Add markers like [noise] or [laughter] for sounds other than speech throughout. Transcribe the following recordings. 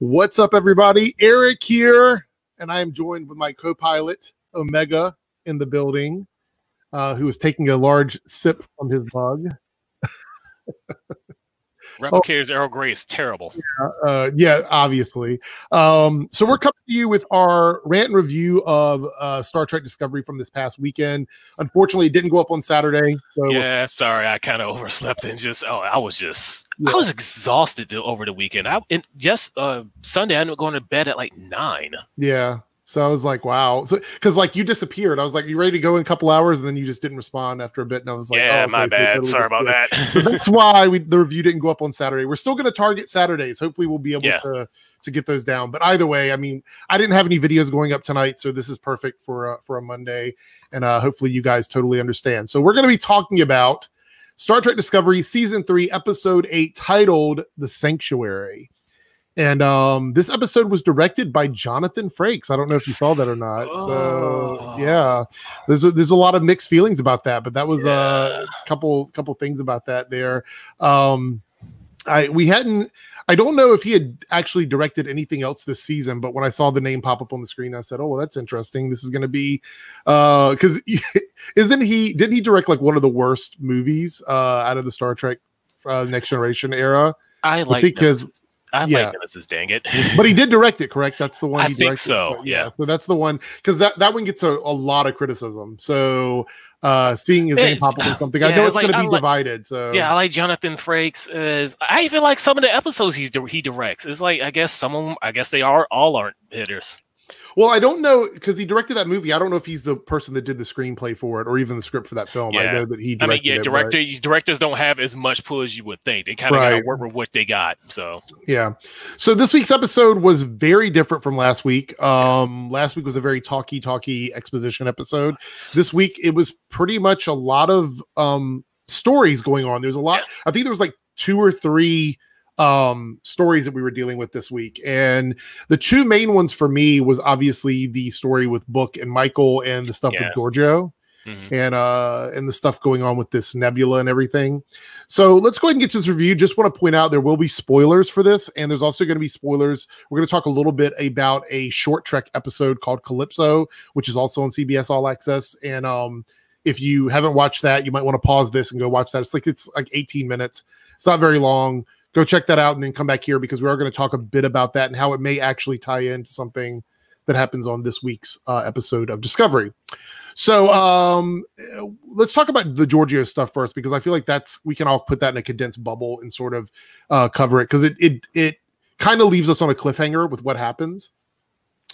What's up, everybody? Eric here, and I am joined with my co pilot, Omega, in the building, uh, who is taking a large sip from his mug. [laughs] Replicator's Earl Grey is terrible. Uh, yeah, obviously. Um, so we're coming to you with our rant and review of uh, Star Trek Discovery from this past weekend. Unfortunately, it didn't go up on Saturday. So Yeah, sorry, I kind of overslept and just oh, I was just Yeah. I was exhausted over the weekend. I and just uh Sunday I ended up going to bed at like nine. yeah. So I was like, wow. So because like you disappeared. I was like, you ready to go in a couple hours, and then you just didn't respond after a bit. And I was like, yeah, oh, my okay, bad. totally Sorry about. So that. that's [laughs] why we, the review didn't go up on Saturday. We're still going to target Saturdays. Hopefully, we'll be able Yeah. to to get those down. But either way, I mean, I didn't have any videos going up tonight, so this is perfect for uh, for a Monday, and uh, hopefully, you guys totally understand. So we're going to be talking about Star Trek Discovery season three, episode eight, titled "The Sanctuary." And um, this episode was directed by Jonathan Frakes. I don't know if you saw that or not. So Oh. yeah, there's a, there's a lot of mixed feelings about that, but that was uh, Yeah. a couple couple things about that there. Um, I we hadn't. I don't know if he had actually directed anything else this season, but when I saw the name pop up on the screen, I said, "Oh, well, that's interesting. This is going to be because [laughs] isn't he? Didn't he direct like one of the worst movies uh, out of the Star Trek uh, Next Generation era? I like because-. I yeah. like Nemesis, dang it. [laughs] But he did direct it, correct? That's the one. I he think so, yeah. So that's the one because that that one gets a, a lot of criticism. So uh seeing his name pop up or [sighs] something, I know it's it's like- going to be like- divided. So Yeah, I like Jonathan Frakes. Is I even like some of the episodes he's he directs. It's like I guess some of them. I guess they are all aren't hitters. Well, I don't know because he directed that movie. I don't know if he's the person that did the screenplay for it or even the script for that film. I know that he. Did. I mean, yeah, it, but- directors directors don't have as much pull as you would think. They kind of Right. work with what they got. So Yeah. So this week's episode was very different from last week. Um last week was a very talky talky exposition episode. This week it was pretty much a lot of um stories going on. There's a lot I think there was like two or three um stories that we were dealing with this week. And the two main ones for me was obviously the story with Book and Michael and the stuff Yeah. with Georgiou mhm. and uh and the stuff going on with this nebula and everything. So let's go ahead and get to this review. Just want to point out there will be spoilers for this, and there's also going to be spoilers. We're going to talk a little bit about a short trek episode called Calypso, which is also on CBS All Access. And um if you haven't watched that, you might want to pause this and go watch that. It's like it's like 18 minutes. It's not very long. Go check that out and then come back here because we are going to talk a bit about that and how it may actually tie into something that happens on this week's uh, episode of Discovery. So um let's talk about the Georgiou stuff first because I feel like that's we can all put that in a condensed bubble and sort of uh cover it because it it it kind of leaves us on a cliffhanger with what happens.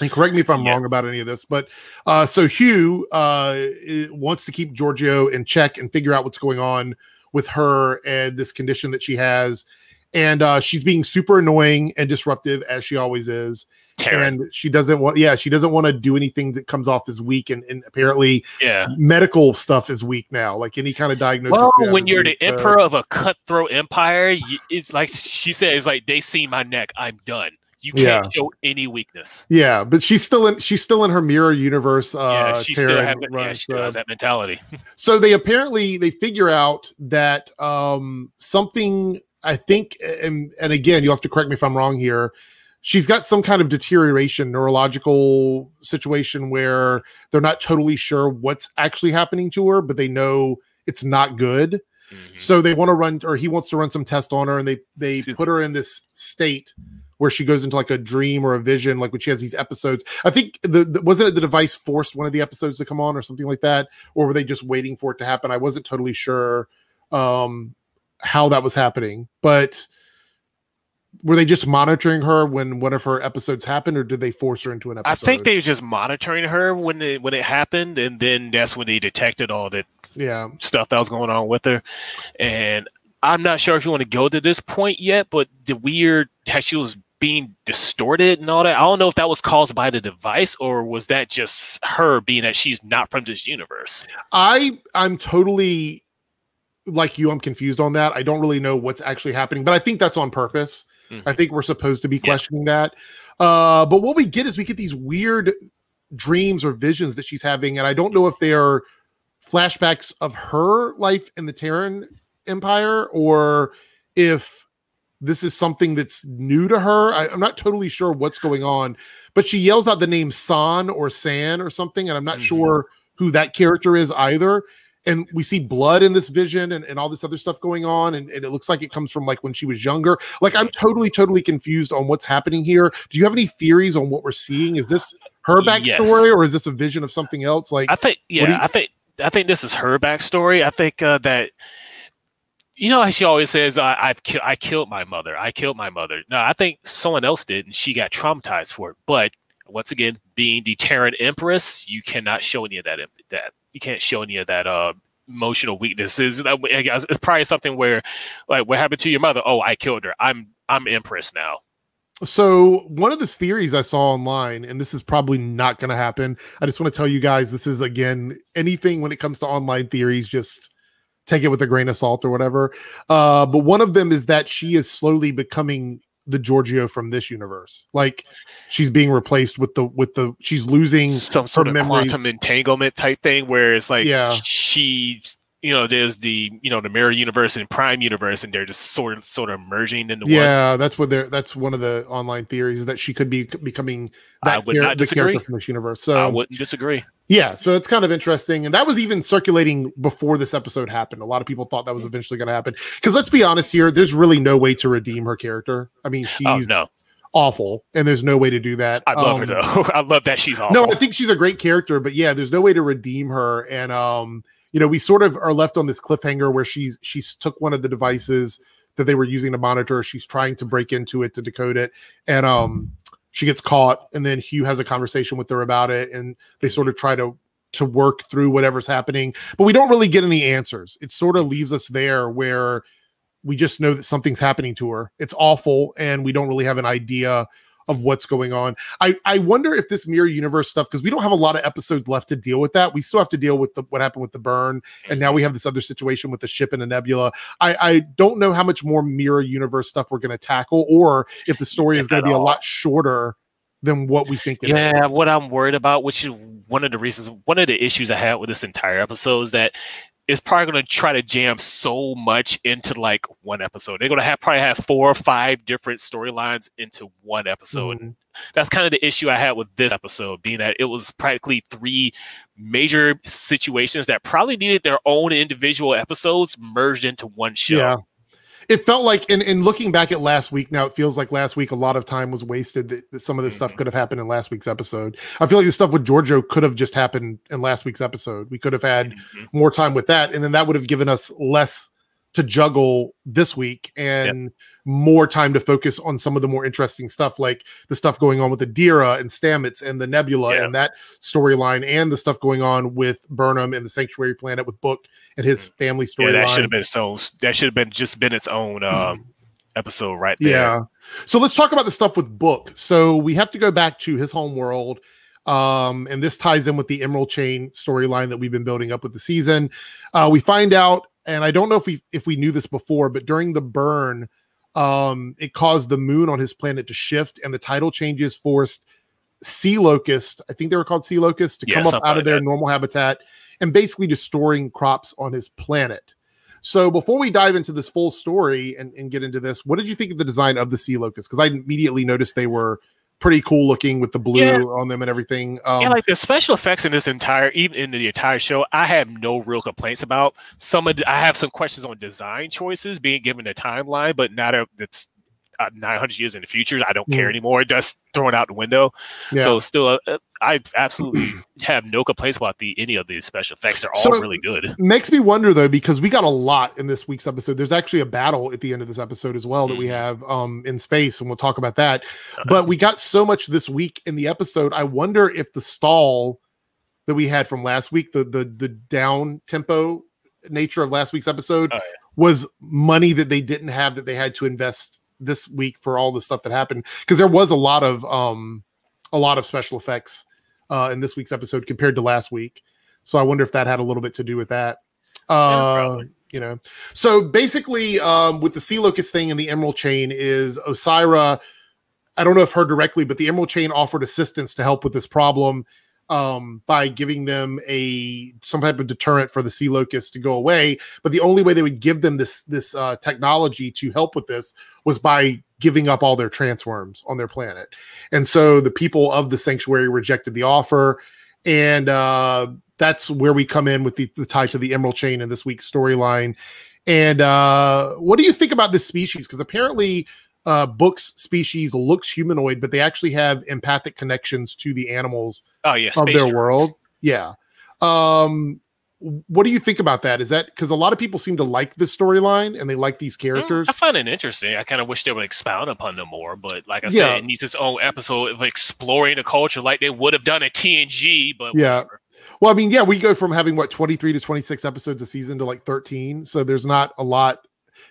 And correct me if I'm Yeah. wrong about any of this, but uh so Hugh uh wants to keep Georgiou in check and figure out what's going on with her and this condition that she has. And uh she's being super annoying and disruptive as she always is Terran. and she doesn't want yeah she doesn't want to do anything that comes off as weak and, and apparently yeah. medical stuff is weak now like any kind of diagnosis Well, we have you're weak, the so- emperor of a cutthroat empire, it's like she said, it's like they see my neck, I'm done. You can't show any weakness. yeah but she's still in she's still in her mirror universe uh yeah, she still has that, yeah, she so- has that mentality. [laughs] so they apparently they figure out that um something i think and and again you'll have to correct me if i'm wrong here she's got some kind of deterioration neurological situation where they're not totally sure what's actually happening to her but they know it's not good. Mhm. so they want to run or he wants to run some test on her and they they Excuse put her in this state where she goes into like a dream or a vision like when she has these episodes. I think the, the wasn't it the device forced one of the episodes to come on or something like that? Or were they just waiting for it to happen? I wasn't totally sure um how that was happening but were they just monitoring her when one of her episodes happened or did they force her into an episode I think they were just monitoring her when it when it happened, and then that's when they detected all the yeah stuff that was going on with her. And I'm not sure if you want to go to this point yet, but the weird how she was being distorted and all that. I don't know if that was caused by the device or was that just her being that she's not from this universe. I I'm totally like you. I'm confused on that. I don't really know what's actually happening, but I think that's on purpose. Mhm. I think we're supposed to be Yeah. questioning that. Uh, but what we get is we get these weird dreams or visions that she's having, and I don't know if they are flashbacks of her life in the Terran Empire or if this is something that's new to her. I, am not totally sure what's going on, but she yells out the name San or San or something, and I'm not mm-hmm. sure who that character is either. And we see blood in this vision and, and all this other stuff going on, and, and it looks like it comes from like when she was younger. Like I'm totally, totally confused on what's happening here. Do you have any theories on what we're seeing? Is this her backstory yes. or is this a vision of something else? Like I think, yeah, you- I think I think this is her backstory. I think uh, that you know, she always says, I, "I've ki- I killed my mother. I killed my mother." No, I think someone else did, and she got traumatized for it. But once again, being the Terran Empress, you cannot show any of that. That you can't show any of that uh, emotional weaknesses. It's probably something where, like, what happened to your mother? Oh, I killed her. I'm I'm Empress now. So one of the theories I saw online, and this is probably not going to happen. I just want to tell you guys, this is again anything when it comes to online theories, just take it with a grain of salt or whatever. Uh, but one of them is that she is slowly becoming the Georgiou from this universe. Like she's being replaced with the with the she's losing some sort of memories. quantum entanglement type thing where it's like yeah. she you know, there's the you know the mirror universe and prime universe, and they're just sort of sort of merging into yeah, one. that's what they're that's one of the online theories that she could be becoming that I would not disagree. from this universe. So I wouldn't disagree. Yeah, so it's kind of interesting, and that was even circulating before this episode happened. A lot of people thought that was eventually going to happen because let's be honest here, there's really no way to redeem her character. I mean, oh, she's oh, no awful, and there's no way to do that. I love um, her though. [laughs] I love that she's awful. No, I think she's a great character, but yeah, there's no way to redeem her. And um, you know, we sort of are left on this cliffhanger where she's she's took one of the devices that they were using to monitor. She's trying to break into it to decode it, and um, she gets caught. And then Hugh has a conversation with her about it, and they sort of try to to work through whatever's happening. But we don't really get any answers. It sort of leaves us there where we just know that something's happening to her. It's awful, and we don't really have an idea of what's going on. I I wonder if this mirror universe stuff because we don't have a lot of episodes left to deal with that. We still have to deal with the, what happened with the burn, and now we have this other situation with the ship and the nebula. I I don't know how much more mirror universe stuff we're going to tackle, or if the story is going to be a lot shorter than what we think. yeah, is. what I'm worried about, which is one of the reasons, one of the issues I had with this entire episode is that is probably going to try to jam so much into like one episode. They're going to have probably have four or five different storylines into one episode. Mm-hmm. That's kind of the issue I had with this episode, being that it was practically three major situations that probably needed their own individual episodes merged into one show. Yeah it felt like in, in looking back at last week now it feels like last week a lot of time was wasted that, that some of this mm-hmm. stuff could have happened in last week's episode i feel like the stuff with Georgiou could have just happened in last week's episode we could have had mm-hmm. more time with that and then that would have given us less to juggle this week and yep. more time to focus on some of the more interesting stuff, like the stuff going on with the Adira and Stamets and the Nebula and that storyline, and the stuff going on with Burnham and the Sanctuary Planet with Book and his mm. family story. Yeah, that should have been so. That should have been just been its own [laughs] um, episode right there. Yeah. So let's talk about the stuff with Book. So we have to go back to his home world. Um, and this ties in with the Emerald Chain storyline that we've been building up with the season. Uh, we find out and I don't know if we if we knew this before, but during the burn, um, it caused the moon on his planet to shift, and the tidal changes forced sea locust. I think they were called sea locusts to yeah, come up out of their that. normal habitat and basically destroying crops on his planet. So before we dive into this full story and, and get into this, what did you think of the design of the sea locust? Because I immediately noticed they were pretty cool looking with the blue yeah. on them and everything. Um, yeah, like the special effects in this entire, even in the entire show, I have no real complaints about. Some of the, I have some questions on design choices being given the timeline, but not a that's uh, 900 years in the future. I don't care anymore. Just thrown out the window. Yeah. So still, uh, uh I absolutely [clears throat] have no complaints about the any of these special effects. They're all so really good. Makes me wonder though, because we got a lot in this week's episode. There's actually a battle at the end of this episode as well that mm. we mm-hmm. have um, in space, and we'll talk about that. Uh-huh. But we got so much this week in the episode. I wonder if the stall that we had from last week, the the the down tempo nature of last week's episode, oh, yeah. was money that they didn't have that they had to invest this week for all the stuff that happened because there was a lot of um a lot of special effects uh in this week's episode compared to last week. So I wonder if that had a little bit to do with that. Uh yeah, you know. So basically um with the sea locust thing and the emerald chain is Osyraa. I don't know if her directly, but the Emerald Chain offered assistance to help with this problem. Um, by giving them a some type of deterrent for the sea locust to go away. But the only way they would give them this this uh, technology to help with this was by giving up all their trance worms on their planet. And so the people of the sanctuary rejected the offer, and uh, that's where we come in with the, the tie to the Emerald Chain in this week's storyline. And uh, what do you think about this species? Because apparently uh, Book's species looks humanoid, but they actually have empathic connections to the animals Oh yeah, of their drones. world. Yeah. Um, what do you think about that? Is that because a lot of people seem to like this storyline and they like these Mm, characters? I find it interesting. I kind of wish they would expound upon them more, but like I Yeah. said, it needs its own episode of exploring the culture like they would have done at TNG. But Yeah. whatever. Well, I mean, yeah, we go from having what 23 to 26 episodes a season to like 13. So there's not a lot,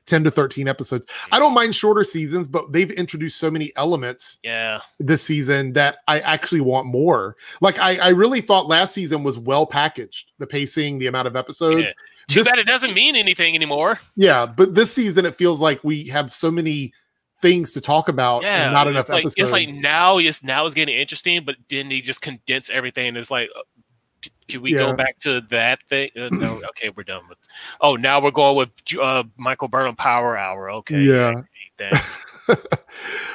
10 to 13 episodes. I don't mind shorter seasons, but they've introduced so many elements yeah, this season that I actually want more. Like I, I really thought last season was well packaged. The pacing, the amount of episodes. too This- bad it doesn't mean anything anymore. Yeah, but this season it feels like we have so many things to talk about Yeah, and not enough like, episodes. It's like now, it's now is getting interesting, but then they just condense everything. It's like, can we Yeah. go back to that thing? Uh, no, [clears throat] okay, we're done with. Oh, now we're going with uh, Michael Burnham Power Hour. Okay, Yeah. thanks. [laughs]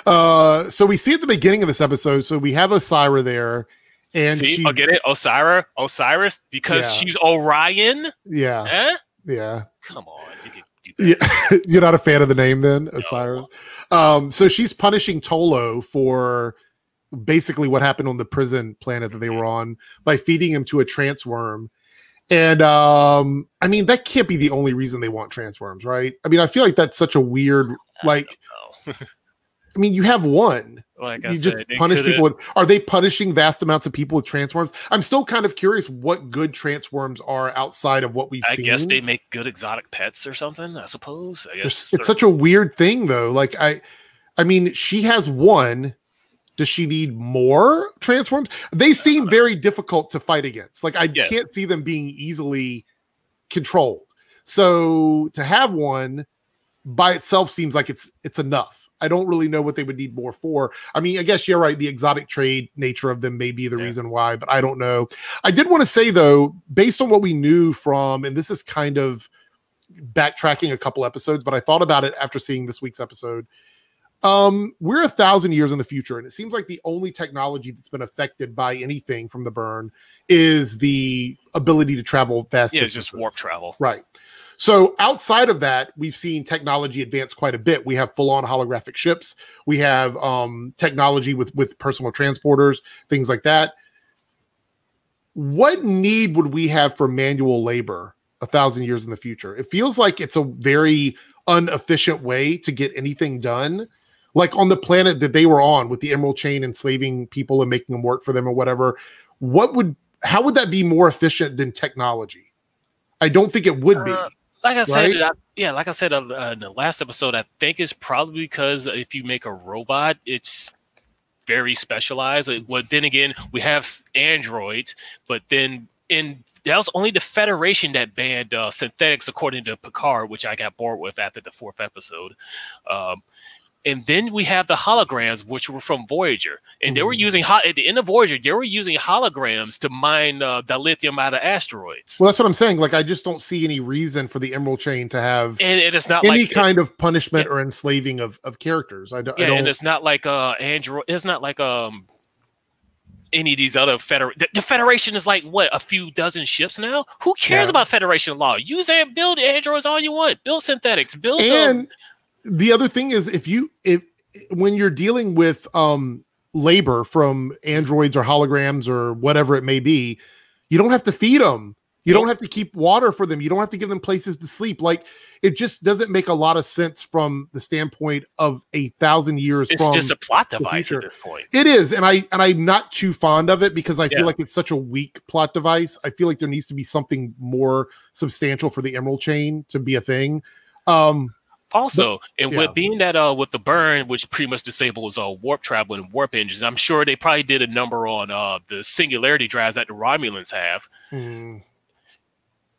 uh so we see at the beginning of this episode, so we have Osyraa there, and See, she I'll get it, Osyraa, Osiris, because Yeah. she's Orion. yeah, Eh? yeah. Come on, you yeah. [laughs] you're not a fan of the name then, Osiris. Um, so she's punishing Tolo for basically what happened on the prison planet that they were on by feeding him to a trance worm. And um, I mean, that can't be the only reason they want trance worms, right? I mean, I feel like that's such a weird, like. [laughs] I mean, you have one. like you said, just they punish people with are they punishing vast amounts of people with trance worms i'm still kind of curious what good trance worms are outside of what we've I seen guess they make good exotic pets or something. I suppose. I guess it's such a weird thing though like i i mean she has one does she need more trance worms? They seem very difficult to fight against. Like i Yeah. can't see them being easily controlled. So to have one by itself seems like it's it's enough. I don't really know what they would need more for. I mean i guess you're right the exotic trade nature of them may be the Yeah. reason why but i don't know. I did want to say though based on what we knew from and this is kind of backtracking a couple episodes but i thought about it after seeing this week's episode um we're a thousand years in the future and it seems like the only technology that's been affected by anything from the burn is the ability to travel fast yeah, it's just warp travel. Right. So outside of that, we've seen technology advance quite a bit. We have full-on holographic ships. We have um, technology with with personal transporters, things like that. What need would we have for manual labor a thousand years in the future? It feels like it's a very inefficient way to get anything done. Like on the planet that they were on with the Emerald Chain enslaving people and making them work for them or whatever. What would how would that be more efficient than technology? I don't think it would be. Uh, Like I said, I, yeah, like I said uh, uh, in the last episode, I think it's probably because if you make a robot, it's very specialized. Well, then again, we have androids, but then in that was only the Federation that banned uh, synthetics, according to Picard, which I got bored with after the fourth episode. Um, and then we have the holograms, which were from Voyager, and they were Mhm. using at the end of Voyager, they were using holograms to mine uh, the lithium out of asteroids. Well, that's what I'm saying. Like, I just don't see any reason for the Emerald Chain to have and it is not any like kind of punishment or enslaving of, of characters. I don't. I yeah, don't and it's not like uh Android. It's not like um any of these other feder. The, the Federation is like what a few dozen ships now. Who cares Yeah. about Federation law? Use and build androids all you want. Build synthetics. Build um, and the other thing is, if you if when you're dealing with um labor from androids or holograms or whatever it may be, you don't have to feed them. You don't have to keep water for them. You don't have to give them places to sleep. Like it just doesn't make a lot of sense from the standpoint of a thousand years. it's just a plot device at this point. It is, and I and I'm not too fond of it because I feel like it's such a weak plot device. I feel like there needs to be something more substantial for the Emerald Chain to be a thing. Um, Also, and yeah. with being that uh with the burn, which pretty much disables uh warp travel and warp engines, I'm sure they probably did a number on uh the singularity drives that the Romulans have. mm,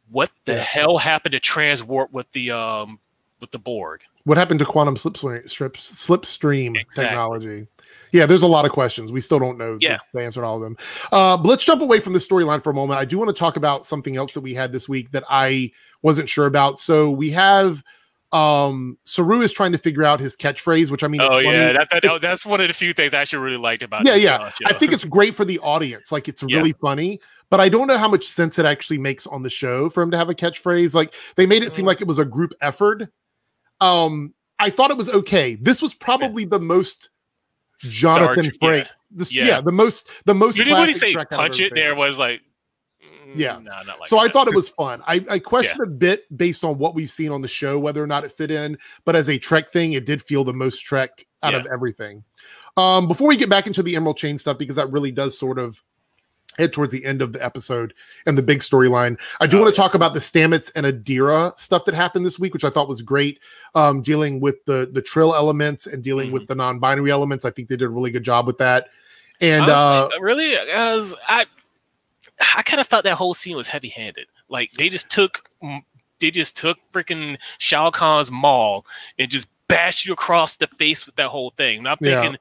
What the Yeah. hell happened to transwarp with the um with the Borg? what happened to quantum slip slipstream Exactly. technology? Yeah, there's a lot of questions. We still don't know Yeah. the, the answer to all of them. Uh, but let's jump away from the storyline for a moment. I do want to talk about something else that we had this week that I wasn't sure about. So we have um Saru is trying to figure out his catchphrase, which I mean, it's Oh funny. yeah, that, that, that's one of the few things I actually really liked about. It. Yeah, yeah. I think it's great for the audience. Like it's Yeah. really funny, but I don't know how much sense it actually makes on the show for him to have a catchphrase. Like they made it seem Mm. like it was a group effort. Um, I thought it was okay. This was probably the most Jonathan Frank. Frakes. This, yeah. Yeah. the most the most. Did anybody classic say punch it? There was like, Yeah. nah, not like so I thought it was fun. I, I questioned a bit based on what we've seen on the show whether or not it fit in, but as a Trek thing, it did feel the most Trek out of everything. Um, before we get back into the Emerald Chain stuff, because that really does sort of head towards the end of the episode and the big storyline, I do Oh, want to talk about the Stamets and Adira stuff that happened this week, which I thought was great. Um, dealing with the the Trill elements and dealing Mm-hmm. with the non-binary elements, I think they did a really good job with that. And uh, really, as I, I kind of felt that whole scene was heavy-handed. Like they just took, they just took freaking Shao Kahn's maul and just bashed you across the face with that whole thing. And I'm Yeah. thinking.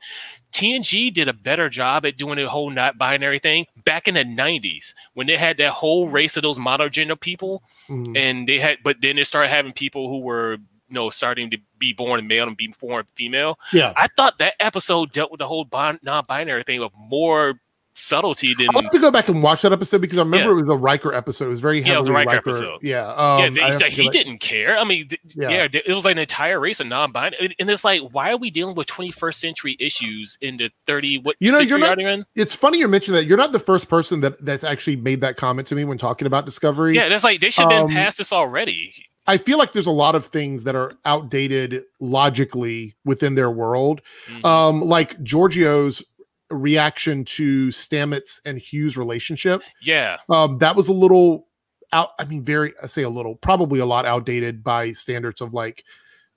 TNG did a better job at doing the whole not binary thing back in the 90s when they had that whole race of those monogender people mm, and they had but then they started having people who were you know starting to be born male and be born female yeah. I thought that episode dealt with the whole bon- non-binary thing with more subtlety than I'll have to go back and watch that episode because I remember Yeah. it was a Riker episode. It was very Yeah, it was a Riker Riker. episode. Yeah, um, yeah. Like, he go didn't care. I mean, Yeah. yeah. it was like an entire race of non-binary, and it's like, why are we dealing with 21st century issues in the 30 what You know, you're not- in? It's funny you mentioned that. You're not the first person that that's actually made that comment to me when talking about Discovery. Yeah, that's like they should have Um, been past this already. I feel like there's a lot of things that are outdated logically within their world. Mhm. Um, like Georgiou's reaction to Stamets and Hugh's relationship. yeah, Um, that was a little out. I mean, very I say a little, probably a lot outdated by standards of like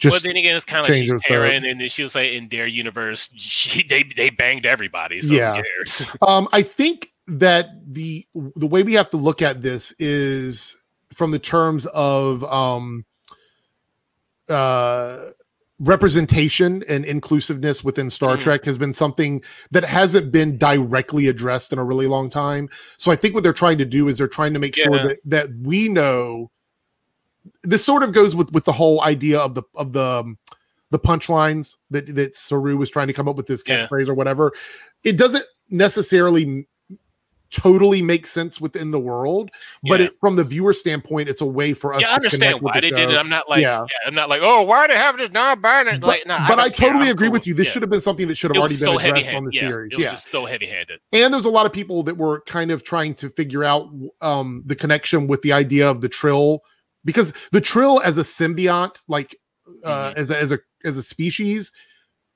just but then again, it's kind of like she's. Terran, and then she was like, in their universe, she, they they banged everybody. So Yeah. who cares? [laughs] Um, I think that the the way we have to look at this is from the terms of um, uh, representation and inclusiveness within Star Mhm. Trek has been something that hasn't been directly addressed in a really long time. So I think what they're trying to do is they're trying to make sure that that we know. This sort of goes with with the whole idea of the of the um, the punchlines that that Saru was trying to come up with this Yeah. catchphrase or whatever. It doesn't necessarily totally make sense within the world, but Yeah. it, from the viewer standpoint, it's a way for us. yeah, I to understand why the they did it. I'm not like, Yeah. yeah. I'm not like, oh, why they have this non-binary? But, Like, nah, but I, care. totally agree cool with you. This should have been something that should have already was been so addressed heavy on the yeah, series. It was Yeah, just so heavy-handed. and there's a lot of people that were kind of trying to figure out um, the connection with the idea of the Trill, because the Trill as a symbiont, like uh, Mhm. as a, as a as a species,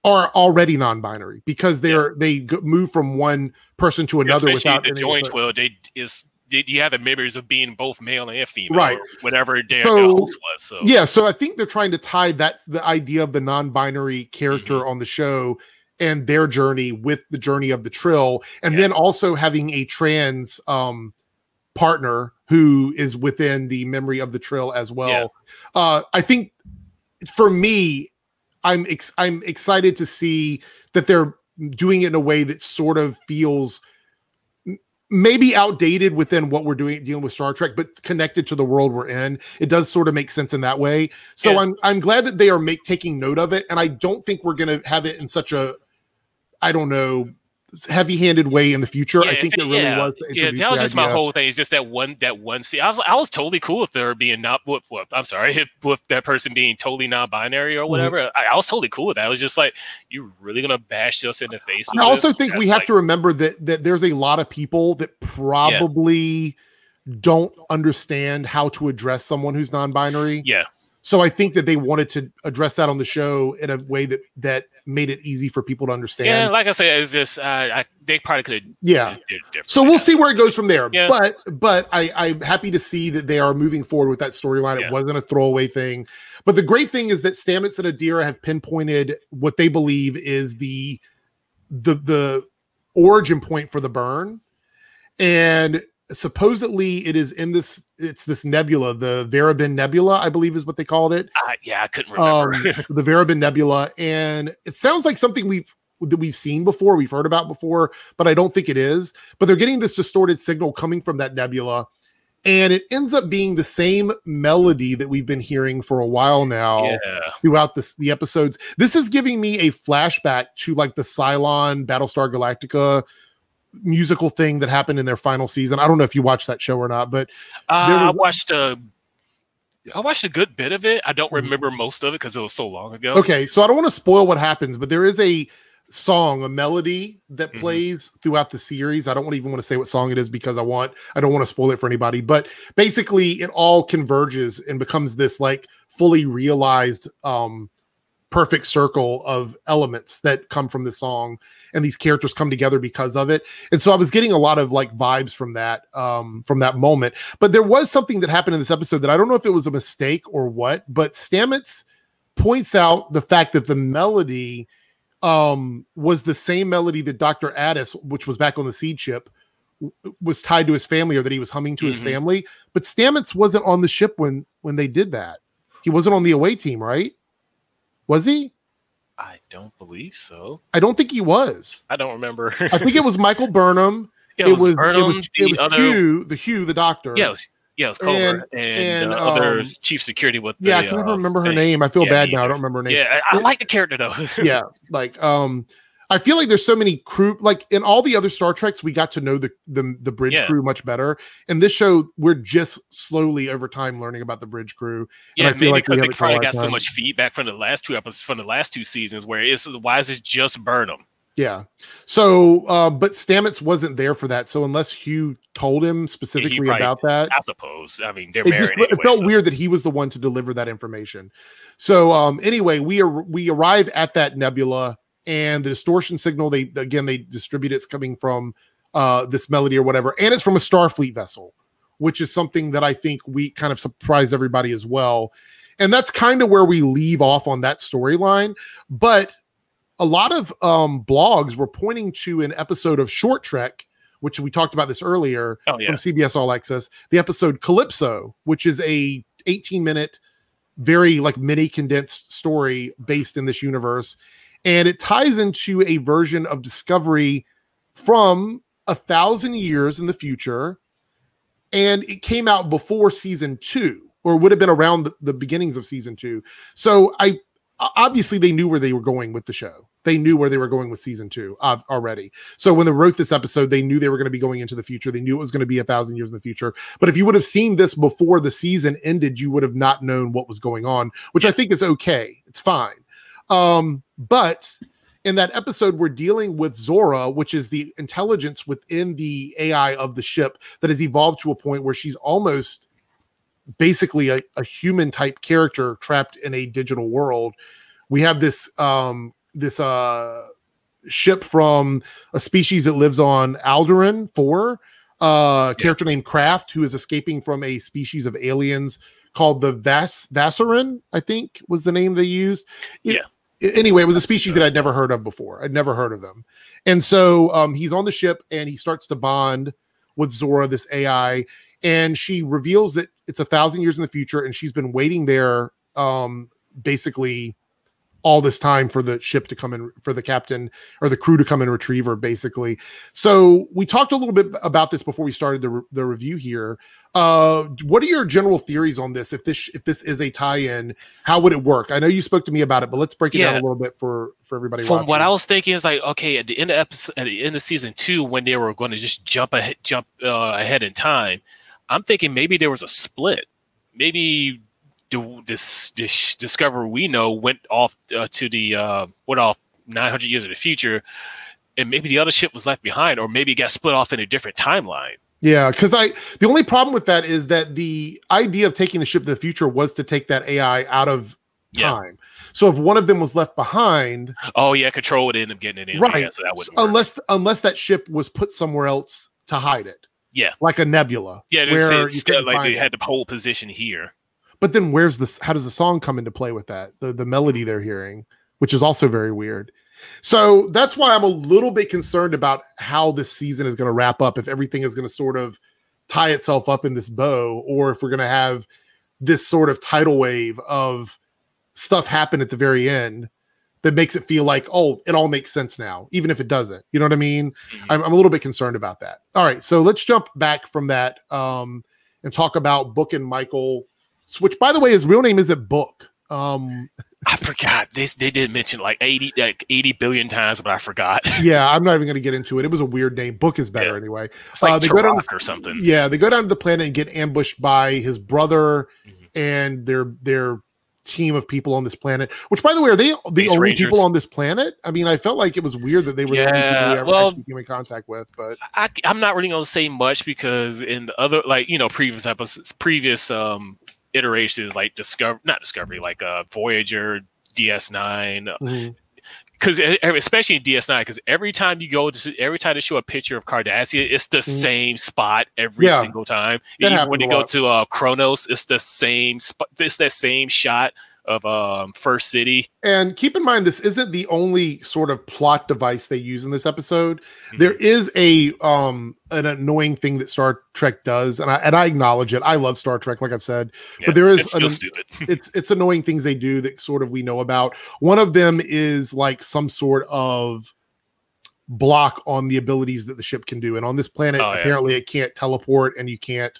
are already non-binary because they're they go, move from one person to another Especially without the joint will. They is they, you have the memories of being both male and female, Right. whatever their, So- their host was. So Yeah, so I think they're trying to tie that the idea of the non-binary character Mm-hmm. on the show and their journey with the journey of the Trill, and Yeah. then also having a trans um partner who is within the memory of the Trill as well. Uh I think for me, I'm ex- I'm excited to see that they're doing it in a way that sort of feels maybe outdated within what we're doing dealing with Star Trek, but connected to the world we're in. It does sort of make sense in that way. So Yes. I'm I'm glad that they are make taking note of it, and I don't think we're gonna have it in such a I don't know heavy-handed way in the future. I think it really yeah, was. Yeah, that was just my whole thing. It's just that one that one scene. I was I was totally cool if there being not whoop whoop. I'm sorry, [laughs] if with that person being totally non-binary Mm-hmm. or whatever. I, I was totally cool with that. I was just like, you're really gonna bash us in the face? I also this? think we have like- to remember that that there's a lot of people that probably don't understand how to address someone who's non-binary. Yeah, So I think that they wanted to address that on the show in a way that that made it easy for people to understand. yeah. Like I said, it's just uh, I, they probably could. have Yeah. So we'll see where it goes from there. Yeah. But but I, I'm happy to see that they are moving forward with that storyline. It wasn't a throwaway thing. But the great thing is that Stamets and Adira have pinpointed what they believe is the the the origin point for the burn. And supposedly it is in this it's this nebula, the Verubin Nebula, I believe is what they called it. I, yeah, I couldn't remember. Um, [laughs] the Verubin Nebula, and it sounds like something we've that we've seen before, we've heard about before, but I don't think it is. But they're getting this distorted signal coming from that nebula. And it ends up being the same melody that we've been hearing for a while now Yeah. throughout this, the episodes. This is giving me a flashback to like the Cylon Battlestar Galactica musical thing that happened in their final season. I don't know if you watched that show or not, but Uh, I watched a. I watched a good bit of it. I don't Mhm. remember most of it because it was so long ago. Okay, so I don't want to spoil what happens, but there is a song, a melody that Mhm. plays throughout the series. I don't even want to say what song it is because I want I don't want to spoil it for anybody. But basically, it all converges and becomes this like fully realized, um, perfect circle of elements that come from the song, and these characters come together because of it. And so I was getting a lot of like vibes from that, um, from that moment. But there was something that happened in this episode that I don't know if it was a mistake or what, but Stamets points out the fact that the melody um was the same melody that Dr. Addis, which was back on the seed ship, was tied to his family or that he was humming to his Mhm. family. But Stamets wasn't on the ship when when they did that. He wasn't on the away team, right? Was he? I don't believe so. I don't think he was. I don't remember. I think it was Michael Burnham. [laughs] Yeah, it, was, it Burnham, was the it was other. Hugh, the Hugh, the doctor. Yeah, it was, yeah, it was Culber and, and, the other um, chief security with. yeah, I can't uh, remember her thing. name. I feel Yeah, bad now. I don't remember her name. Yeah, I, I like the character though. [laughs] yeah like um i feel like there's so many crew like in all the other star treks we got to know the the, the bridge Yeah. crew much better in this show we're just slowly over time learning about the bridge crew yeah, I feel like we because they haven't for a probably got so much feedback from the last two episodes, from the last two seasons, where it's why is it just Burnham? yeah so uh but stamets wasn't there for that so unless hugh told him specifically probably- about that I suppose. I mean, they're it, married. just, anyway, it felt so- weird that he was the one to deliver that information. So um anyway, we are we arrive at that nebula and the distortion signal they again they distribute it's coming from uh this melody or whatever and it's from a Starfleet vessel, which is something that I think we kind of surprised everybody as well. And that's kind of where we leave off on that storyline, but a lot of um blogs were pointing to an episode of Short Trek which we talked about this earlier Oh yeah, from CBS All Access, the episode Calypso, which is a 18 minute, very like mini condensed story based in this universe. And it ties into a version of Discovery from a thousand years in the future. And it came out before season two, or would have been around the, the beginnings of season two. So I obviously they knew where they were going with the show. They knew where they were going with season two uh, already. So when they wrote this episode, they knew they were going to be going into the future. They knew it was going to be a thousand years in the future. But if you would have seen this before the season ended, you would have not known what was going on, which I think is okay. It's fine. Um, but in that episode, we're dealing with Zora, which is the intelligence within the AI of the ship that has evolved to a point where she's almost basically a, a human type character trapped in a digital world. We have this um this uh ship from a species that lives on Alderaan 4, uh character named Craft who is escaping from a species of aliens called the Vas Vassarin, I think was the name they used. It- anyway, it was a species that I'd never heard of before. I'd never heard of them. And so um, he's on the ship and he starts to bond with Zora, this AI, and she reveals that it's a thousand years in the future and she's been waiting there um, basically all this time for the ship to come in for the captain or the crew to come and retrieve her basically. So we talked a little bit about this before we started the, re- the review here. Uh what are your general theories on this? If this if this is a tie-in how would it work? I know you spoke to me about it but let's break it down a little bit for for everybody From what. I was thinking is like, okay, at the end of episode, at the end of season two, when they were going to just jump ahead, jump uh, ahead in time, I'm thinking maybe there was a split. Maybe the, this this discovery we know went off uh, to the uh, went off 900 years in the future, and maybe the other ship was left behind, or maybe it got split off in a different timeline. Yeah, because I the only problem with that is that the idea of taking the ship to the future was to take that AI out of Yeah. time. So if one of them was left behind, Oh yeah, control would end up getting it in. Right. Yeah, so that work. unless unless that ship was put somewhere else to hide it, Yeah. like a nebula. yeah, where it's you still like they it. had the pole position here. But then where's this? How does the song come into play with that? The the melody they're hearing, which is also very weird. So that's why I'm a little bit concerned about how this season is going to wrap up. If everything is going to sort of tie itself up in this bow, or if we're going to have this sort of tidal wave of stuff happen at the very end that makes it feel like, oh, it all makes sense now, even if it doesn't. You know what I mean? Mhm. I'm, I'm a little bit concerned about that. All right, so let's jump back from that um, and talk about Book and Michael, which, by the way, his real name isn't Book. Um, I forgot. They they did mention like eighty like eighty billion times, but I forgot. [laughs] yeah, I'm not even going to get into it. It was a weird name. Book is better Yeah. anyway. It's like Uh, they go down Turok or something. Yeah, they go down to the planet and get ambushed by his brother Mhm. and their their team of people on this planet. Which, by the way, are they the Space only Rangers. people on this planet? I mean, I felt like it was weird that they were the only people Yeah, we ever well- actually came in contact with. But I, I'm not really gonna say much because in the other like you know previous episodes, previous um iterations like Discover, not Discovery, like uh Voyager, DS9, mhm. because especially in DS9, because every time you go to every time they show a picture of Cardassia, it's the same spot every. Yeah. single time. Even when you go to uh Kronos, it's the same spot. It's that same shot of um First City. and keep in mind, this isn't the only sort of plot device they use in this episode. Mm-hmm. There is a um an annoying thing that Star Trek does, and I and I acknowledge it. I love Star Trek, like I've said. Yeah, But there is it's still an- stupid. [laughs] it's it's annoying things they do that sort of we know about. One of them is like some sort of block on the abilities that the ship can do. And on this planet, Oh, yeah. apparently it can't teleport and you can't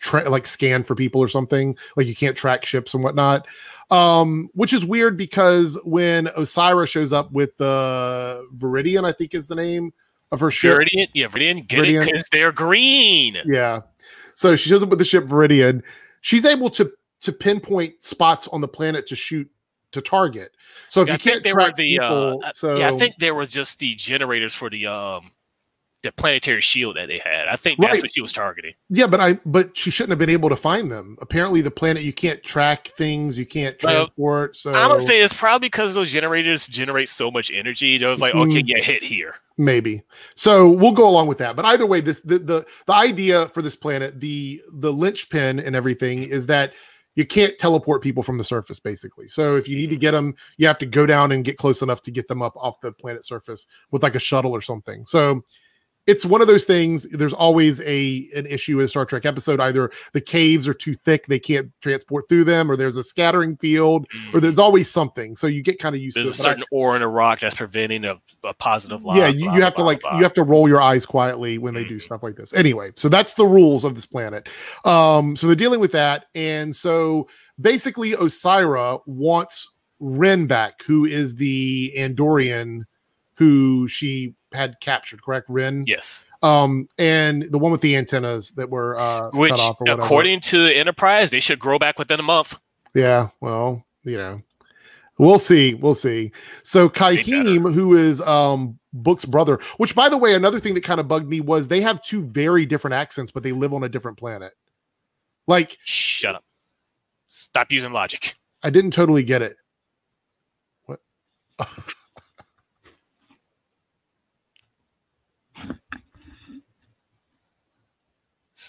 tra- like scan for people or something. Like you can't track ships and whatnot. Um, which is weird because when Osyraa shows up with the Viridian, I think is the name of her ship. Viridian, yeah, Viridian, get Viridian. it because they're green. Yeah. So she shows up with the ship Viridian. She's able to to pinpoint spots on the planet to shoot to target. So if Yeah, you I can't track the, uh, people, uh, so yeah, I think there was just the generators for the um the planetary shield that they had. I think that's Right. what she was targeting. yeah, but I but she shouldn't have been able to find them. Apparently, the planet you can't track things, you can't transport. So I'm gonna say it's probably because those generators generate so much energy. They was like, okay, Mhm. yeah, hit here. maybe. So we'll go along with that. But either way, this the the the idea for this planet, the the linchpin and everything is that you can't teleport people from the surface basically. So if you need to get them, you have to go down and get close enough to get them up off the planet surface with like a shuttle or something. So it's one of those things. There's always a an issue in a Star Trek episode. Either the caves are too thick, they can't transport through them, or there's a scattering field, or there's always something. So you get kind of used There's a to it. But I- certain ore in a rock that's preventing a, a positive line. yeah, you, you have to like you have to roll your eyes quietly when they do Mhm. stuff like this. Anyway, so that's the rules of this planet. Um, so they're dealing with that, and so basically, Osyraa wants Ryn back, who is the Andorian who she had captured. Correct, Ryn. Yes, Um, and the one with the antennas that were uh, which cut off or according to the Enterprise, they should grow back within a month. Yeah, well, you know, we'll see. We'll see. So Kyheem, who is um Book's brother, which by the way, another thing that kind of bugged me was they have two very different accents, but they live on a different planet. Like, Shut up. Stop using logic. I didn't totally get it. What? [laughs]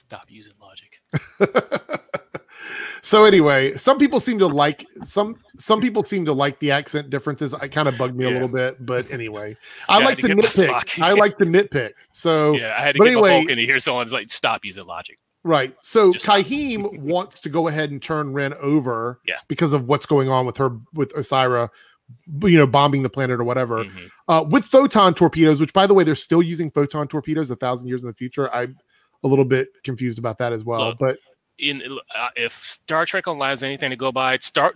Stop using logic. [laughs] so anyway, some people seem to like some some people seem to like the accent differences. I kind of bugged me a little bit, but [laughs] anyway, I Yeah, like had to to get my nitpick. I [laughs] like to nitpick. So Yeah, I had to but get anyway- my Vulcan to hear someone's like, stop using logic. Right. So Just- Kyheem wants to go ahead and turn Ryn over Yeah. because of what's going on with her with Osyraa, you know, bombing the planet or whatever. Mhm. Uh, with photon torpedoes, which by the way, they're still using photon torpedoes a thousand years in the future. I'm a little bit confused about that as well. Look, but in uh, if Star Trek Online is anything to go by, Star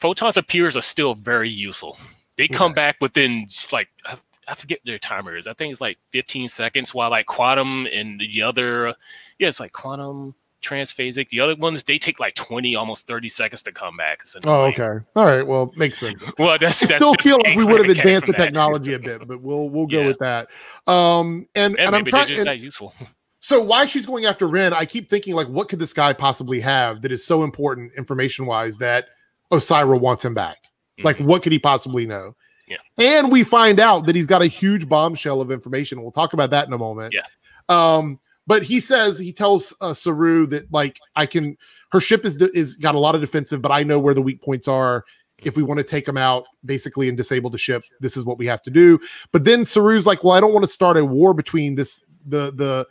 photons appears are still very useful. They come back within like I, I forget their timers. I think it's like 15 seconds. While like quantum and the other, yeah, it's like quantum transphasic. The other ones they take like 20, almost 30 seconds to come back. Oh, okay. All right. Well, makes sense. [laughs] Well, that's, I that's still feel like we would have advanced the technology a bit, but we'll we'll go Yeah. with that. Um, and Yeah, and I'm trying. just that useful. [laughs] So why she's going after Ryn, I keep thinking like, what could this guy possibly have that is so important information wise that Osyraa wants him back? Like, Mhm. what could he possibly know? Yeah. And we find out that he's got a huge bombshell of information. We'll talk about that in a moment. Yeah. Um, but he says he tells uh, Saru that like I can. Her ship is is got a lot of defensive, but I know where the weak points are. If we want to take them out, basically, and disable the ship, this is what we have to do. But then Saru's like, "Well, I don't want to start a war between this the the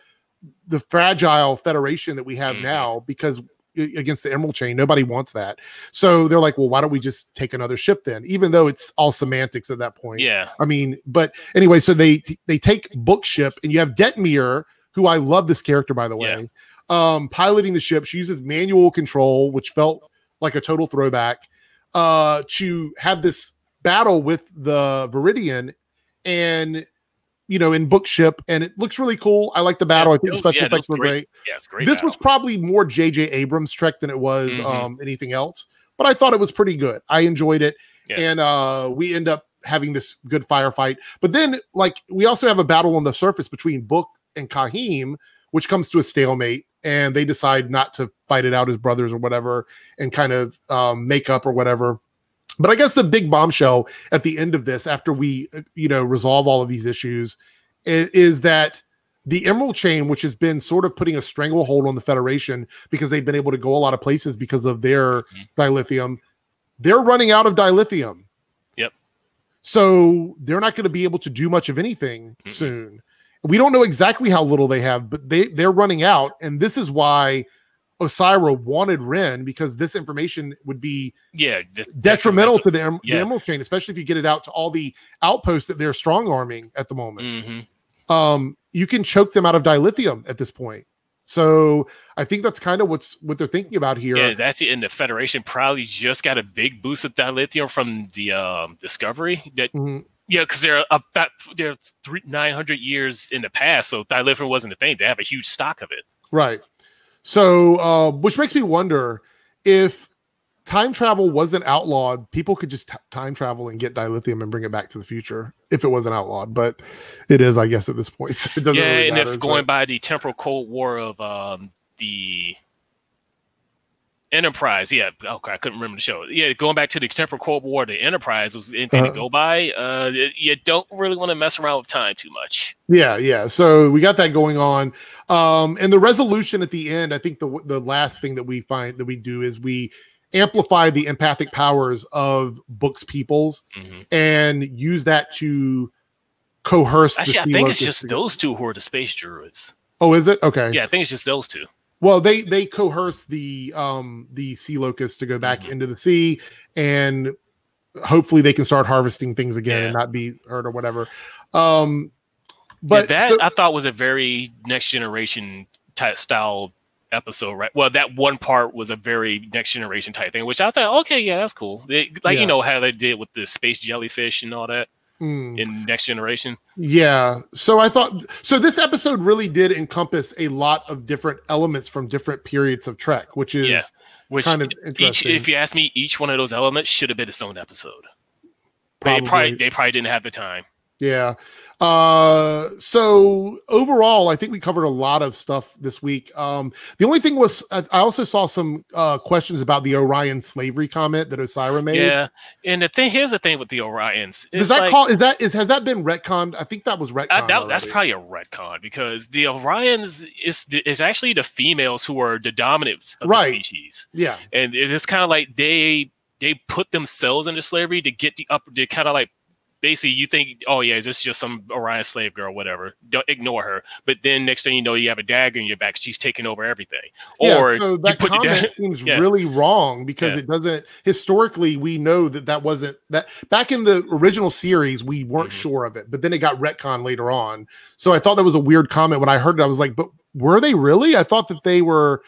the fragile federation that we have Mhm. now because against the Emerald Chain. Nobody wants that. So they're like, well, why don't we just take another ship then? Even though it's all semantics at that point. Yeah. I mean, but anyway, so they they take Bookship, and you have Detmer, who I love this character by the way, um, piloting the ship. She uses manual control, which felt like a total throwback, uh, to have this battle with the Viridian, and you know, in Bookship, and it looks really cool. I like the battle. Yeah, I think the special yeah, effects were great- great. Yeah, it's great. This was probably more J.J. Abrams Trek than it was Mhm. um, anything else, but I thought it was pretty good. I enjoyed it, Yeah. and uh, we end up having this good firefight. But then, like, we also have a battle on the surface between Book and Kyheem, which comes to a stalemate, and they decide not to fight it out as brothers or whatever, and kind of um, make up or whatever. But I guess the big bombshell at the end of this, after we, uh, you know, resolve all of these issues, is, is that the Emerald Chain, which has been sort of putting a stranglehold on the Federation because they've been able to go a lot of places because of their Mhm. dilithium, they're running out of dilithium. Yep. So they're not going to be able to do much of anything Mm-mm. soon. We don't know exactly how little they have, but they they're running out, and this is why Osyraa wanted Ryn because this information would be yeah de- detrimental to the, em- Yeah. the Emerald Chain, especially if you get it out to all the outposts that they're strong arming at the moment Mhm. um, you can choke them out of dilithium at this point. So I think that's kind of what's what they're thinking about here. Yeah, that's it. And the Federation probably just got a big boost of dilithium from the um, Discovery. That Mhm. Yeah, because they're about they're three nine hundred years in the past, so dilithium wasn't a thing. They have a huge stock of it. Right. So, uh, which makes me wonder if time travel wasn't outlawed, people could just t- time travel and get dilithium and bring it back to the future if it wasn't outlawed. But it is, I guess, at this point. So it doesn't yeah, really and matter, if going but- by the temporal cold war of um, the Enterprise, yeah, okay, I couldn't remember the show. Yeah, going back to the temporal cold war, the Enterprise was anything Uh-huh. to go by. Uh, you don't really want to mess around with time too much. Yeah, yeah. So we got that going on. Um, and the resolution at the end, I think the the last thing that we find that we do is we amplify the empathic powers of books peoples Mhm. and use that to coerce Actually, I think it's just together. those two who are the space druids. Oh, is it? Okay. Yeah, I think it's just those two. Well, they they coerce the um the sea locusts to go back Mhm. into the sea and hopefully they can start harvesting things again and not be hurt or whatever. Um But but that I thought was a very next generation type style episode, right? Well, that one part was a very next generation type thing, which I thought, okay, yeah, that's cool. They, like Yeah. you know how they did with the space jellyfish and all that mm. in next generation. Yeah. So I thought so this episode really did encompass a lot of different elements from different periods of Trek, which is Yeah. Which kind of each, interesting. if you ask me, each one of those elements should have been its own episode. They Probably. probably they probably didn't have the time. yeah. Uh so overall I think we covered a lot of stuff this week. Um the only thing was I I also saw some uh questions about the Orion slavery comment that Osyraa made. Yeah, and the thing here's the thing with the Orions. Does It's that like- call is that is has that been retconned? I think that was retconned. Uh, that, that's probably a retcon because the Orions is is actually the females who are the dominants of Right. the species, yeah. and it's kind of like they they put themselves into slavery to get the up To kind of like basically you think, oh yeah, this is just some Orion slave girl, whatever. Don't ignore her. But then next thing you know, you have a dagger in your back. She's taking over everything. Yeah, Or so you that put the da- comment [laughs] seems Yeah. really wrong because Yeah. it doesn't historically we know that that wasn't that back in the original series we weren't Mhm. sure of it but then it got retcon later on so i thought that was a weird comment when i heard it i was like but were they really i thought that they were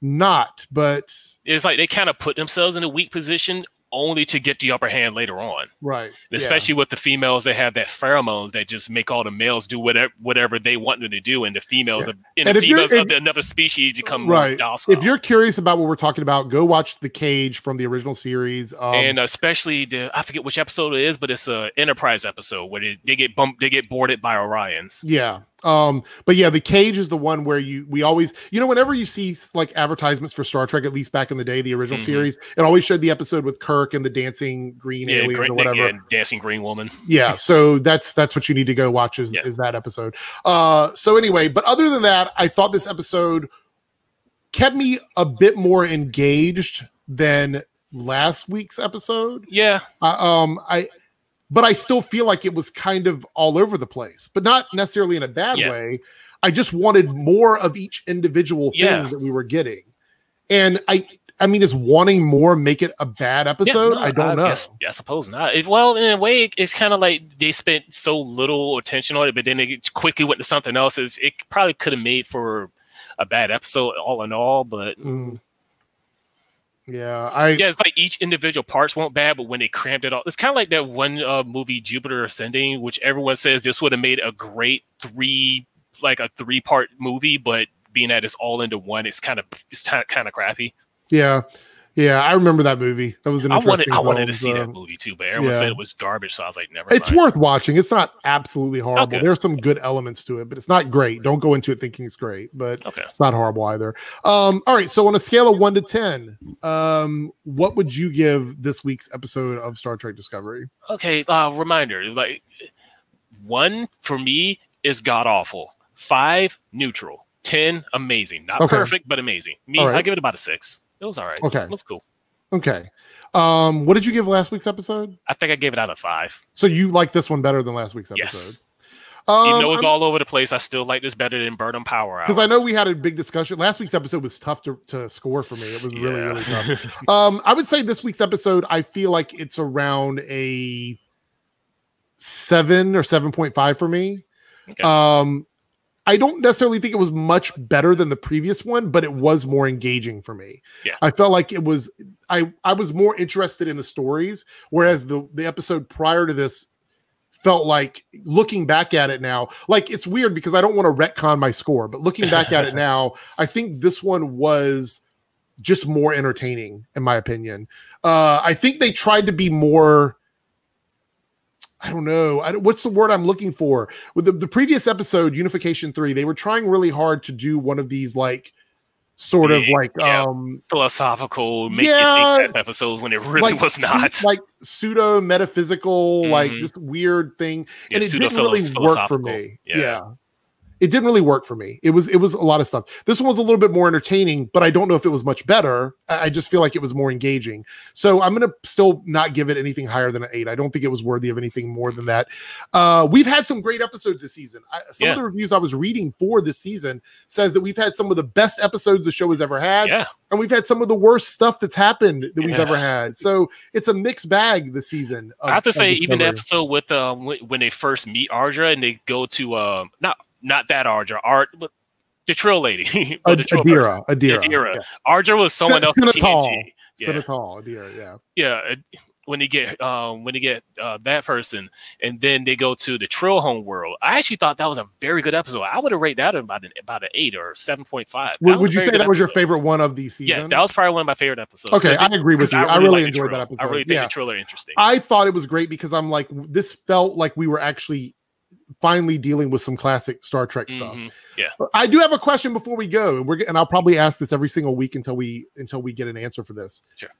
not but it's like they kind of put themselves in a weak position only to get the upper hand later on. right yeah. especially with the females that have that pheromones that just make all the males do whatever whatever they want them to do, and the females Yeah. of and, And the females of another species become Right. docile. if you're curious about what we're talking about go watch the cage from the original series um, and especially the I forget which episode it is, but it's a Enterprise episode where they, they get bumped, they get boarded by Orions. Yeah. Um, but yeah, the cage is the one where you we always you know whenever you see like advertisements for Star Trek, at least back in the day, the original Mhm. series, it always showed the episode with Kirk and the dancing green Yeah, alien great, or whatever. yeah, dancing green woman. Yeah, [laughs] so that's that's what you need to go watch is, Yeah. is that episode. Uh so anyway, but other than that, I thought this episode kept me a bit more engaged than last week's episode. Yeah, Uh, um I but I still feel like it was kind of all over the place, but not necessarily in a bad Yeah. way. I just wanted more of each individual thing Yeah. that we were getting. And I I mean, is wanting more make it a bad episode? no, I don't know. Guess, yeah, I suppose not. It, well, in a way, it's kind of like they spent so little attention on it, but then it quickly went to something else. It's, it probably could have made for a bad episode, all in all. But Mm. Yeah, I yeah, it's like each individual parts weren't bad, but when they crammed it all, it's kind of like that one uh, movie, Jupiter Ascending, which everyone says this would have made a great three, like a three part movie, but being that it's all into one, it's kind of it's kind of crappy. yeah. Yeah, I remember that movie. That was an I wanted interesting I wanted to film, see that movie too, but everyone yeah. said it was garbage, so I was like, never. It's mind. worth watching. It's not absolutely horrible. Okay. There's some good elements to it, but it's not great. Don't go into it thinking it's great, but Okay. it's not horrible either. Um, all right. So on a scale of one to ten, um, what would you give this week's episode of Star Trek Discovery? Okay, uh, reminder like one for me is god awful, five neutral, ten amazing, not Okay. perfect but amazing. Me, right. I give it about a six. It was all right. Okay. it was cool. Okay. Um, what did you give last week's episode? I think I gave it out of five. So you like this one better than last week's episode? Yes. Um, Even though it's all over the place, I still like this better than Burnham Power because I know we had a big discussion. Last week's episode was tough to, to score for me. It was really, really tough. Um, I would say this week's episode, I feel like it's around a seven or seven point five for me. Okay. Um, I don't necessarily think it was much better than the previous one, but it was more engaging for me. Yeah. I felt like it was. I I was more interested in the stories, whereas the the episode prior to this felt like looking back at it now like it's weird because i don't want to retcon my score but looking back at it [laughs] now i think this one was just more entertaining in my opinion uh i think they tried to be more i don't know I, don't- what's the word i'm looking for with the, the previous episode unification 3 they were trying really hard to do one of these like sort of like yeah. um Philosophical, make Yeah. you think episodes when it really like was not. like pseudo metaphysical like Mhm. just weird thing Yeah, and it didn't really work for philosophical. me. Yeah. Yeah. It didn't really work for me. It was it was a lot of stuff. This one was a little bit more entertaining, but I don't know if it was much better. I I just feel like it was more engaging. So I'm gonna still not give it anything higher than an eight. I don't think it was worthy of anything more than that. Uh, we've had some great episodes this season. I, some Yeah. of the reviews I was reading for this season says that we've had some of the best episodes the show has ever had Yeah, and we've had some of the worst stuff that's happened that we've Yeah. ever had. So it's a mixed bag this season. of- I have to say, even the episode with um when, when they first meet Ardra and they go to um not not that Ardra, Art the Trill lady, [laughs] Ad- the Trill person. Adira, Adira, Adira. Yeah. Ardra was someone else. TNG. Yeah. Senatal, Adira, yeah. yeah uh, when they get um when they get uh, that person and then they go to the Trill home world i actually thought that was a very good episode i would have rated that about an about an eight or 7.5 Would, would you say that was your favorite one of the season? yeah that was probably one of my favorite episodes Okay, I agree with you. I really like the enjoyed that episode. i really think Yeah. the Trill are interesting I thought it was great because I'm like, this felt like we were actually finally dealing with some classic Star Trek stuff. Mhm. I do have a question before we go, and we're and I'll probably ask this every single week until we until we get an answer for this. Sure.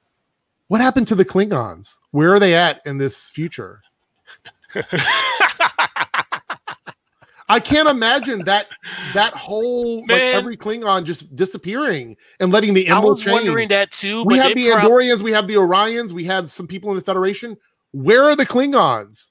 What happened to the Klingons? Where are they at in this future? I can't imagine that that whole like every Klingon just disappearing and letting the i was wondering that too we have the prob- Andorians, we have the Orions, we have some people in the Federation. Where are the Klingons?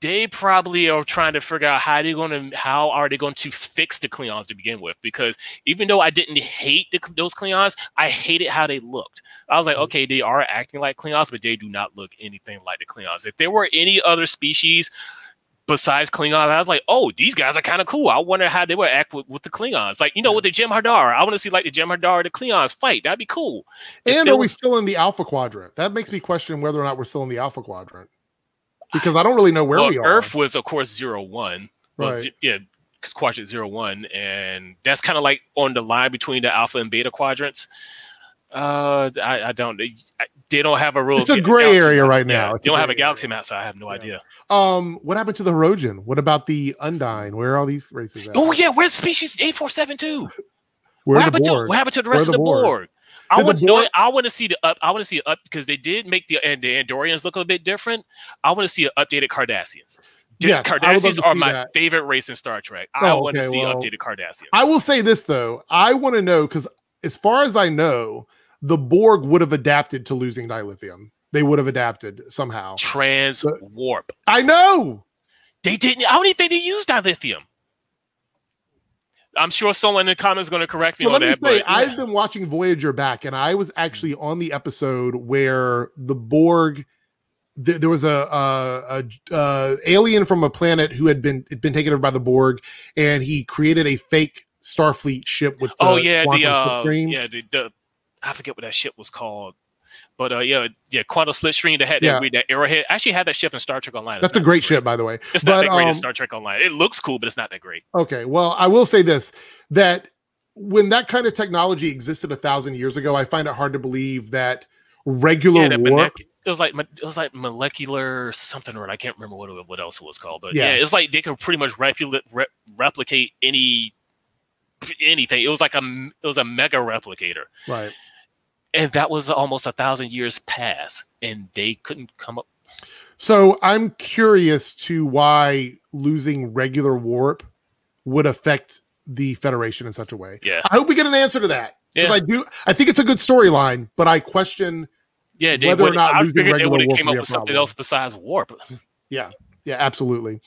They probably are trying to figure out how they're going to how are they going to fix the Klingons to begin with because even though I didn't hate the, those Klingons, I hated how they looked. I was like, Mhm. okay, they are acting like Klingons, but they do not look anything like the Klingons. If there were any other species besides Klingons, I was like, oh, these guys are kind of cool. I wonder how they would act with, with the Klingons. Like, you know, with the Jem'Hadar, I want to see like the Jem'Hadar, the Klingons fight. That'd be cool. And are we still in the Alpha Quadrant? That makes me question whether or not we're still in the Alpha Quadrant. Because I don't really know where well, we are. Earth was, of course, zero one. Well, Right. ze- yeah, because quadrant zero one, and that's kind of like on the line between the alpha and beta quadrants. Uh, I, I don't. I- they don't have a real. It's a gray galaxy area map. right Yeah, now. It's they don't have a galaxy area. map, so I have no Yeah. idea. Um, what happened to the Hirogen? What about the Undine? Where are all these races at? Oh yeah, where's species eight four seven two? Where What the happened to what happened to the rest are of the the Borg? Borg? I want no, I want to see the up. I want to see it up because they did make the and the Andorians look a bit different. I want to see an updated Cardassians. The Yes, I would love Cardassians are my that. favorite race in Star Trek. I Oh, want to okay, see well, updated Cardassians. I will say this though. I want to know because as far as I know, the Borg would have adapted to losing dilithium. They would have adapted somehow. trans warp. I know. They didn't. I don't even think they used dilithium. I'm sure someone in the comments is going to correct me So on let me that. say, but, yeah. I've been watching Voyager back, and I was actually on the episode where the Borg. th- There was a, a, a, uh alien from a planet who had been had been taken over by the Borg, and he created a fake Starfleet ship with. oh yeah, the uh, yeah the, the I forget what that ship was called, but uh, yeah, yeah, Quantum Slipstream that had Yeah. that, weird- that arrowhead. I actually had that ship in Star Trek Online. It's That's a not great ship, by the way. It's not But, that great um, in Star Trek Online. It looks cool, but it's not that great. Okay, well, I will say this: that when that kind of technology existed a thousand years ago, I find it hard to believe that regular Yeah, that warp. monec- it was like it was like molecular something or I can't remember what it, what else it was called, but Yeah. yeah, it's like they could pretty much replicate re- replicate any anything. It was like a it was a mega replicator, right. And that was almost a thousand years past, and they couldn't come up. So I'm curious to why losing regular warp would affect the Federation in such a way. Yeah, I hope we get an answer to that. Because Yeah. I do I think it's a good storyline, but I question yeah. They Whether or would, not I losing figured they would have came up with something problem. else besides warp. Yeah, yeah, absolutely.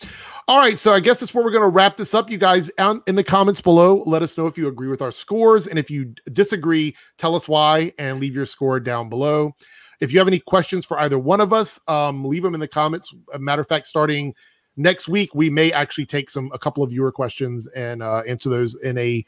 All right, so I guess that's where we're going to wrap this up. You guys, out in the comments below, let us know if you agree with our scores, and if you disagree, tell us why, and leave your score down below. If you have any questions for either one of us, um, leave them in the comments. A matter of fact, starting next week, we may actually take some a couple of viewer questions and uh, answer those in a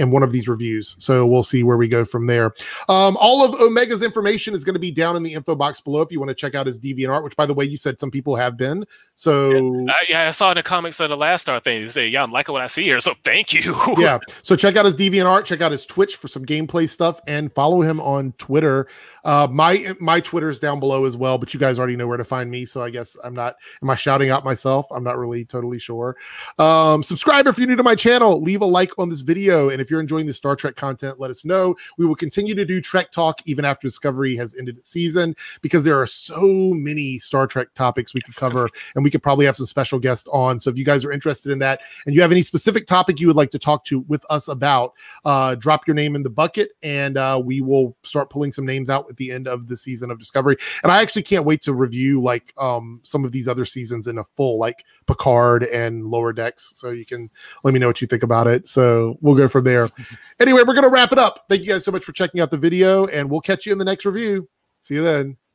in one of these reviews. So we'll see where we go from there. Um, all of Omega's information is going to be down in the info box below if you want to check out his DeviantArt, which by the way, you said some people have been. So I, yeah, I saw in the comics of the last Star thing. They say, "Yeah, I'm liking what I see here." So thank you. [laughs] yeah. So check out his DeviantArt, check out his Twitch for some gameplay stuff, and follow him on Twitter. Uh, my my Twitter is down below as well, but you guys already know where to find me. So I guess I'm not. Am I shouting out myself? I'm not really totally sure. Um, subscribe if you're new to my channel. Leave a like on this video, and if you're enjoying the Star Trek content, let us know. We will continue to do Trek talk even after Discovery has ended its season because there are so many Star Trek topics we could cover, and we could probably have some special guests on. So if you guys are interested in that, and you have any specific topic you would like to talk to with us about, uh, drop your name in the bucket, and uh, we will start pulling some names out at the end of the season of Discovery. And I actually can't wait to review like um, some of these other seasons in a full, like Picard and Lower Decks. So you can let me know what you think about it. So we'll go from there. Anyway, we're gonna wrap it up. Thank you guys so much for checking out the video, and we'll catch you in the next review. See you then.